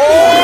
오!